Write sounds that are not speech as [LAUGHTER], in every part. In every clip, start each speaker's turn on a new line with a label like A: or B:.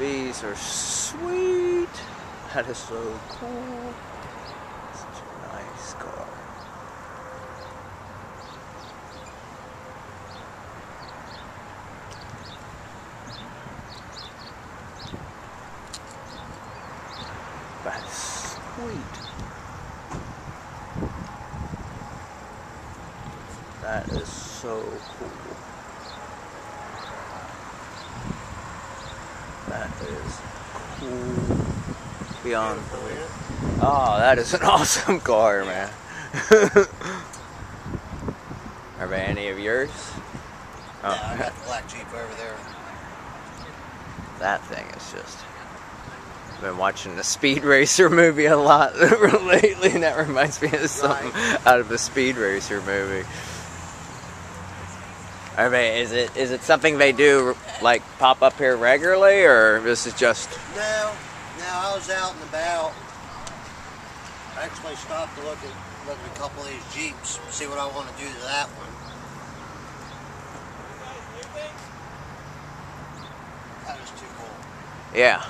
A: These are sweet. That is so cool. Such a nice car. That's sweet. That is so cool. That is cool beyond belief. Oh, that is an [LAUGHS] awesome car, man. [LAUGHS] Are they any of yours?
B: Yeah, I oh. got the black Jeep over there.
A: that thing is just. I've been watching the Speed Racer movie a lot [LAUGHS] lately, and that reminds me of something out of the Speed Racer movie. I mean, is it is it something they do like pop up here regularly, or this is just?
B: No, no, I was out and about. I actually stopped to look at look at a couple of these Jeeps, see what I want to do to that one. That was too cool.
A: Yeah.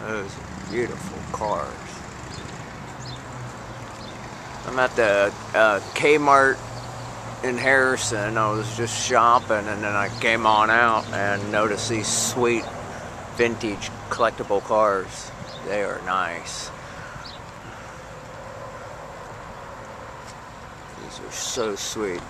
A: Those are beautiful cars. I'm at the uh, Kmart in Harrison. I was just shopping and then I came on out and noticed these sweet vintage collectible cars. They are nice. These are so sweet.